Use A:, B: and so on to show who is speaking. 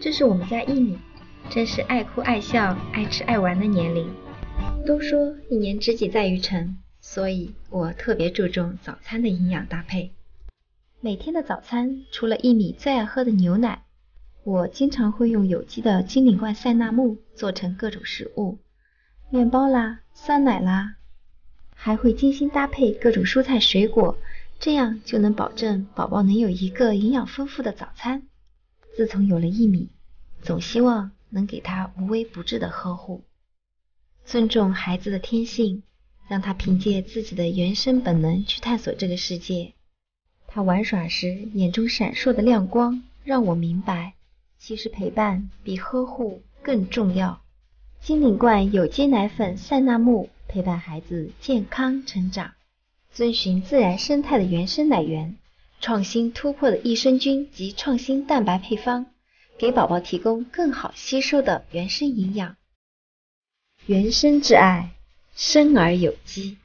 A: 这是我们家一米，真是爱哭爱笑、爱吃爱玩的年龄。都说一年之计在于晨，所以我特别注重早餐的营养搭配。每天的早餐除了一米最爱喝的牛奶，我经常会用有机的金领冠塞纳木做成各种食物，面包啦、酸奶啦，还会精心搭配各种蔬菜水果，这样就能保证宝宝能有一个营养丰富的早餐。自从有了一米，总希望能给他无微不至的呵护，尊重孩子的天性，让他凭借自己的原生本能去探索这个世界。他玩耍时眼中闪烁的亮光，让我明白。其实陪伴比呵护更重要。金领冠有机奶粉塞纳木陪伴孩子健康成长，遵循自然生态的原生奶源，创新突破的益生菌及创新蛋白配方，给宝宝提供更好吸收的原生营养。原生之爱，生而有机。